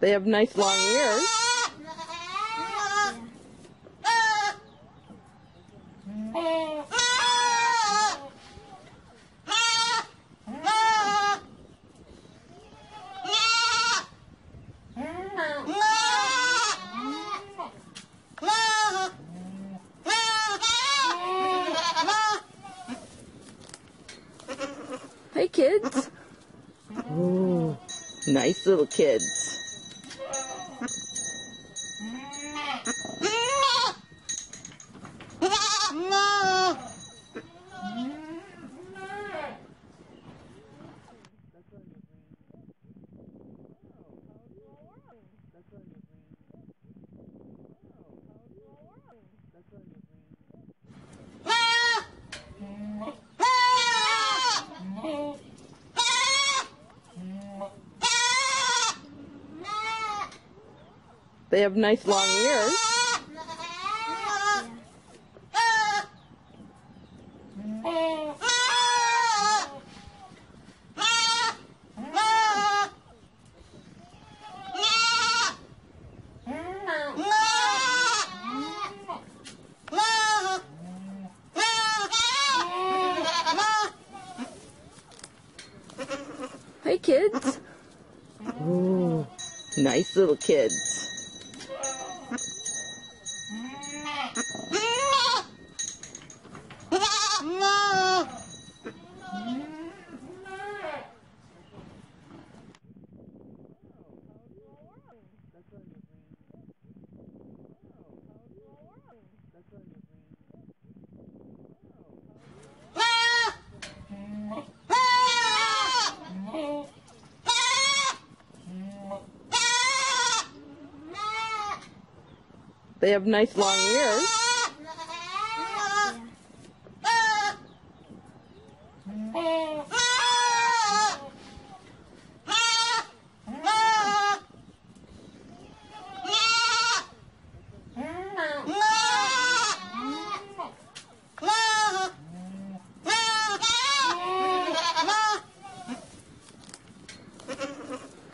They have nice long ears. Hey kids. Ooh, nice little kids. They have nice long ears. Hey kids. Ooh, nice little kids. Mm-hmm. They have nice long ears.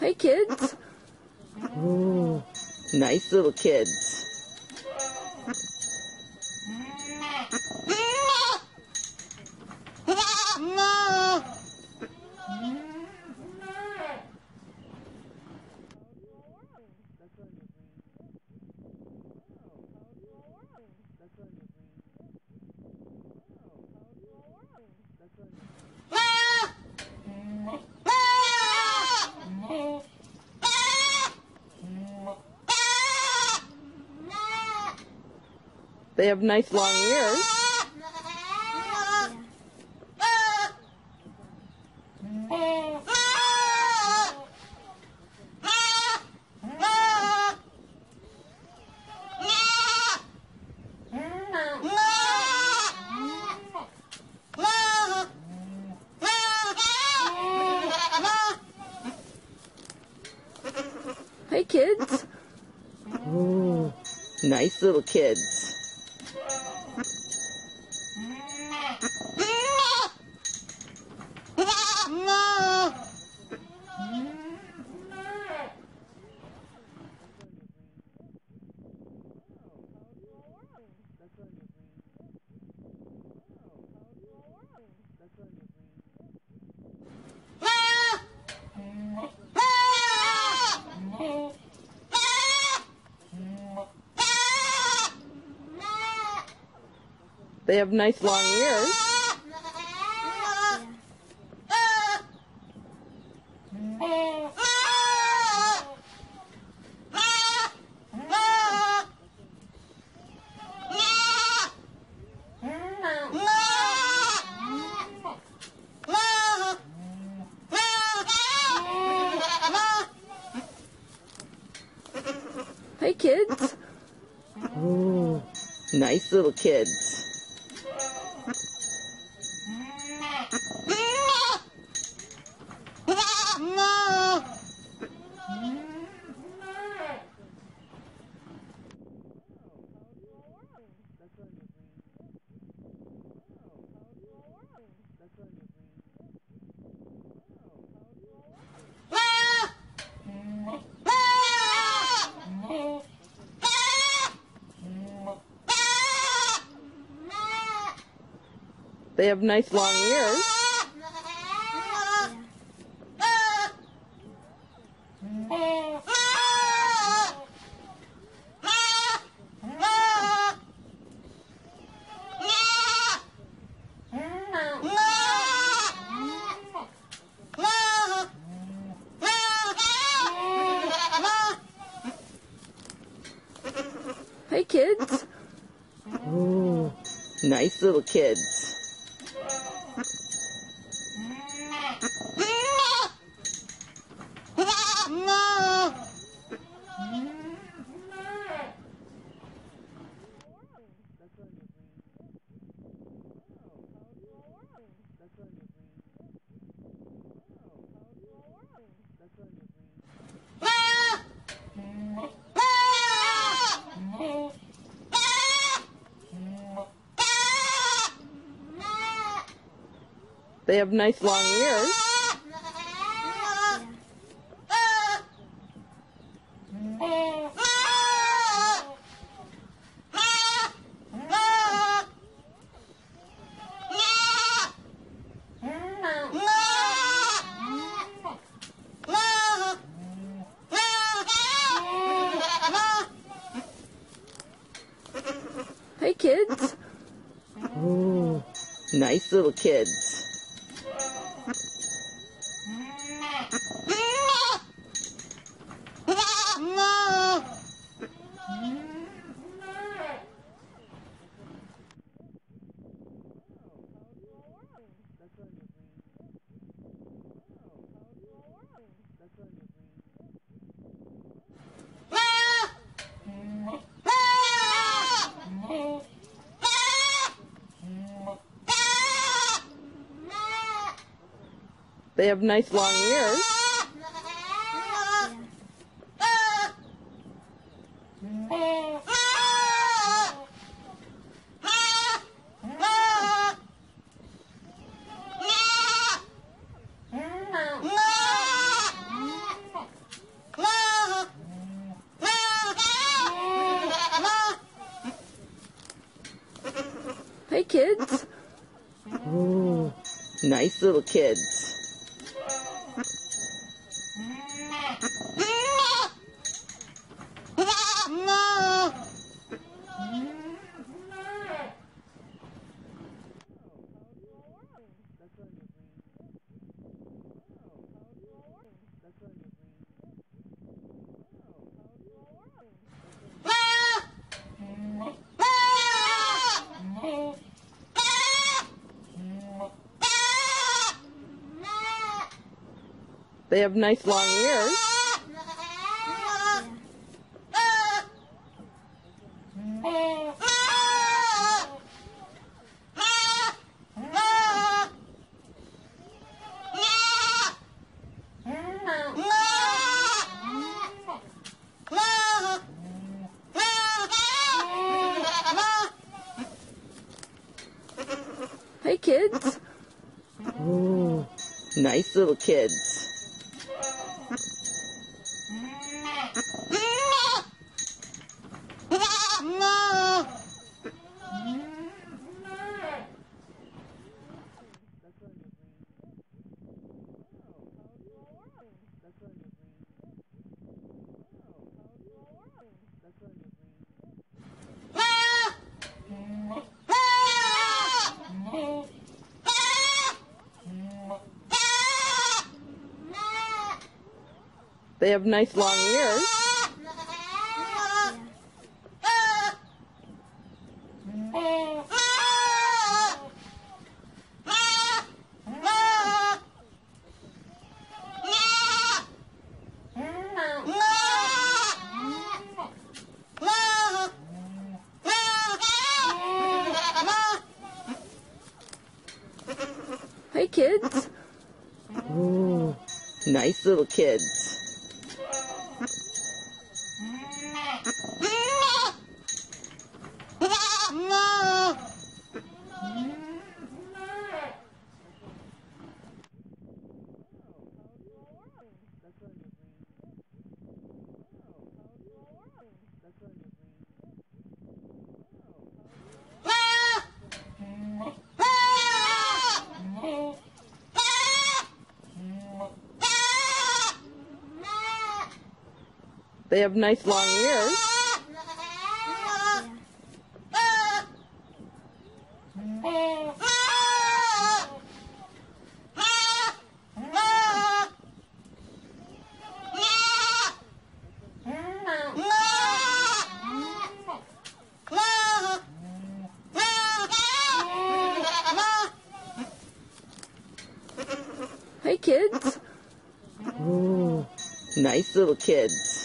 Hey kids. Ooh, nice little kids. They have nice long ears. Hey kids. Ooh, nice little kids. They have nice long ears. Hey kids. Ooh, nice little kids. They have nice long ears. Hey, kids. Ooh, nice little kids. They have nice long ears. Hey, kids. Ooh, nice little kids. They have nice long ears. Hey, kids. Ooh, nice little kids. They have nice long ears. Hey, kids. Ooh, nice little kids. They have nice long ears. Hey, kids. Ooh, nice little kids. They have nice long ears. Hey kids. Ooh, nice little kids.